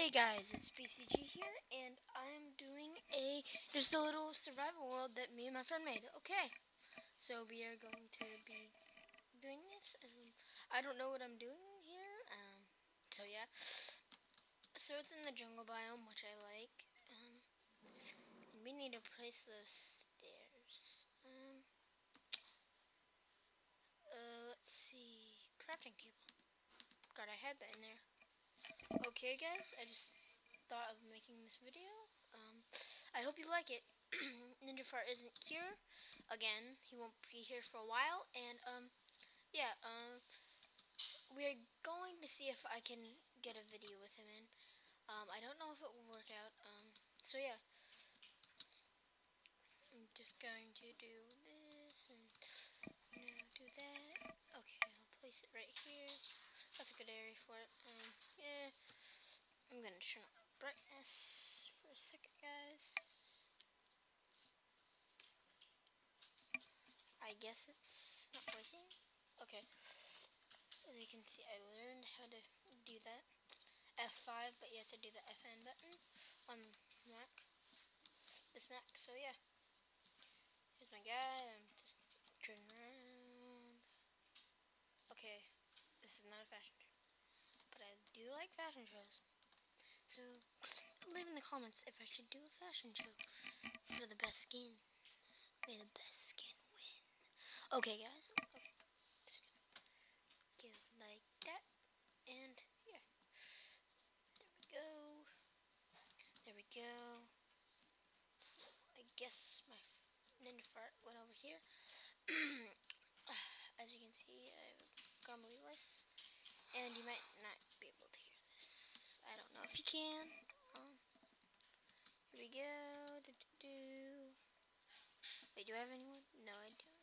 Hey guys, it's BeastieG here, and I'm doing a just a little survival world that me and my friend made. Okay, so we are going to be doing this. Um, I don't know what I'm doing here, um, so yeah. So it's in the jungle biome, which I like. Um, we need to place the stairs. Um, uh, let's see, crafting table. God, I had that in there. Okay, guys, I just thought of making this video. Um, I hope you like it. Ninja Fart isn't here again. He won't be here for a while, and um, yeah, um, we're going to see if I can get a video with him in. Um, I don't know if it will work out. Um, so yeah, I'm just going to do this and now do that. Okay, I'll place it right here. That's a good area for it. Um, yeah, I'm turn up brightness for a second, guys. I guess it's not working. Okay. As you can see, I learned how to do that. F5, but you have to do the FN button on the Mac. This Mac, so yeah. Here's my guy, I'm just turning around. Okay, this is not a fashion show. But I do like fashion shows. So, leave in the comments if I should do a fashion show for the best skins. May the best skin win. Okay, guys. Go like that. And, yeah. There we go. There we go. I guess my ninja fart went over here. As you can see, I have grumbly voice, and you might not be able to hear this. I don't know if you can. Um, here we go. Do, do, do. Wait, do I have anyone? No, I don't.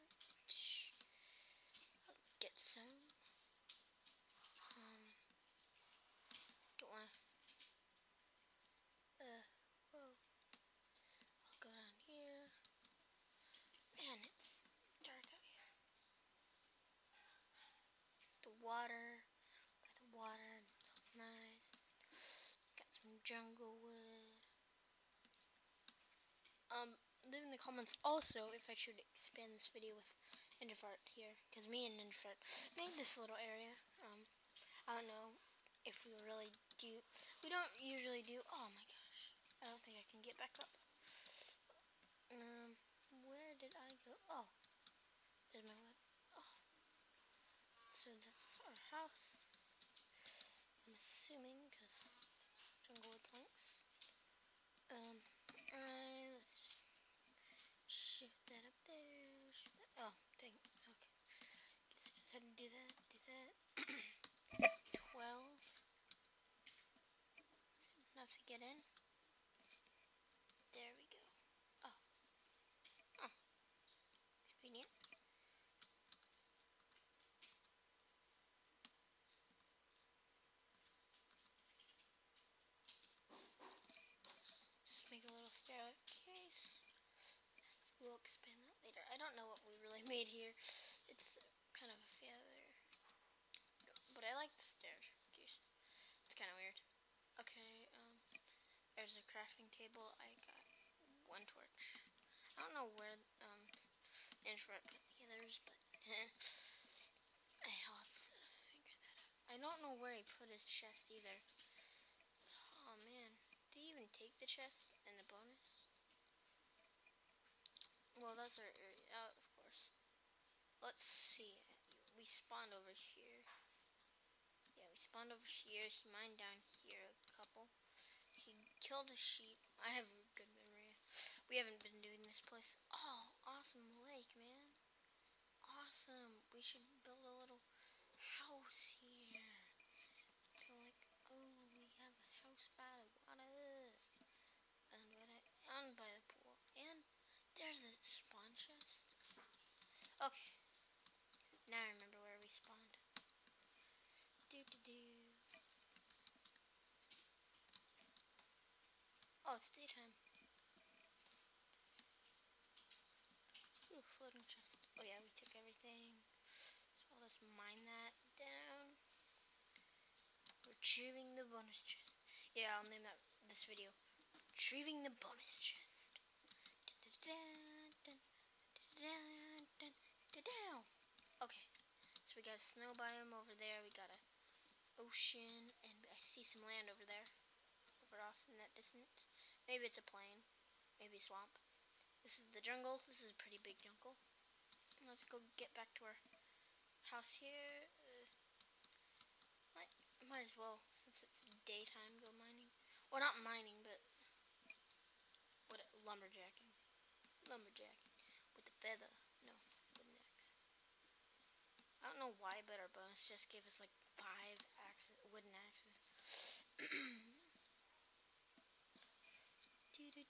I'll get some. Um, don't wanna. Uh, whoa. I'll go down here. Man, it's dark out here. The water, the water, it's all nice. Got some jungle. Um, leave in the comments also if I should expand this video with Ninjafart here, because me and Ninjafart made this little area. Um, I don't know if we really do. We don't usually do. Oh my gosh, I don't think I can get back up. Um, where did I go? Oh, there's my wood. Oh, so that's our house. I'm assuming because jungle wood planks. Um, alright, let's just shoot that up there. Shoot that. Oh, dang it. Okay. Guess I just had to do that, do that. 12. Get in. There we go. Oh. Oh. Convenient. Just make a little staircase. We'll expand that later. I don't know what we really made here. It's kind of a failure. But I like the staircase. It's kind of weird. Okay, um, there's a crafting table. I got one torch. I don't know where, um, introvert put the others, but, to figure that out. I don't know where he put his chest either. Oh, man. Did he even take the chest and the bonus? Well, that's our area out, of course. Let's see. We spawned over here. Yeah, we spawned over here. He mined down here a couple. He killed a sheep. I have a good memory. We haven't been doing this place. Oh, awesome lake, man. Awesome. We should build a little house here. Feel like, oh, we have a house by the water. And by the, and by the pool. And there's a spawn chest. Okay. Now I remember where we spawned. Do do do. Oh, it's daytime. Ooh, floating chest. Oh yeah, we took everything. So I'll mine that down. Retrieving the bonus chest. Yeah, I'll name that this video. Retrieving the bonus chest. Okay, so we got a snow biome over there. We got a ocean, and I see some land over there, over off in that distance. Maybe it's a plain, maybe a swamp. This is the jungle. This is a pretty big jungle. Let's go get back to our house here. Uh, might, might as well, since it's daytime, go mining. Well, not mining, but what lumberjacking. Lumberjacking with the feather. No, wooden axe. I don't know why, but our bonus just gave us like five axes, wooden axes.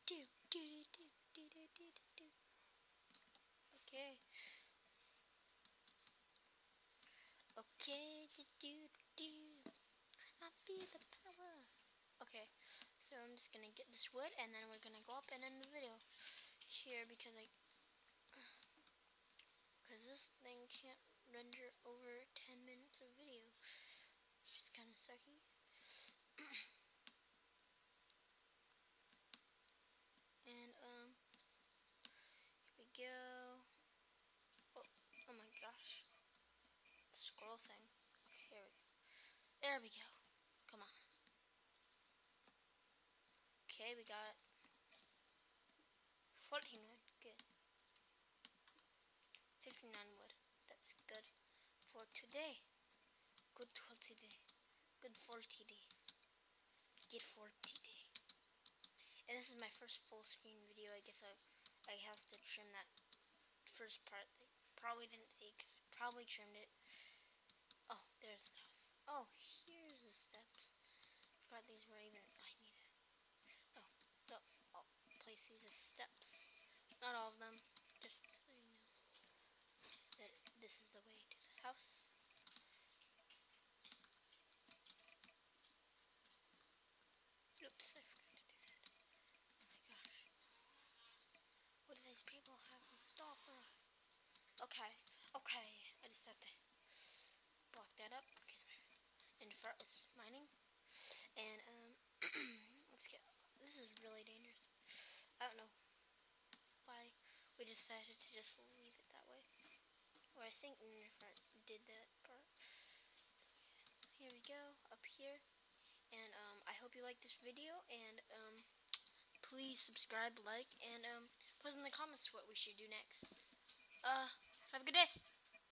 do do do do do do do. Okay. Okay, do do do. I feel the power. Okay, so I'm just gonna get this wood, and then we're gonna go up and end the video here because I, because this thing can't render over 10 minutes of video, which is kind of sucky. There we go. Come on. Okay, we got 14 wood. Good. 59 wood. That's good for today. Good for today. Good for today. Good for today. And this is my first full screen video. I guess I, I have to trim that first part that probably didn't see because I probably trimmed it. Oh, there's the. Oh, here's the steps. Forgot these were even. I need it. Oh, so I'll place these as steps. Not all of them, just so you know that this is the way to the house. Oops, I forgot to do that. Oh my gosh. What do these people have in store for us? Okay, okay, I just have to block that up because my Ninjafart was mining. And um, let's get. This is really dangerous. I don't know why we decided to just leave it that way. Or I think Ninjafart did that part. Here we go, up here. And um, I hope you like this video. And um, please subscribe, like, and um, put in the comments what we should do next. Uh, have a good day.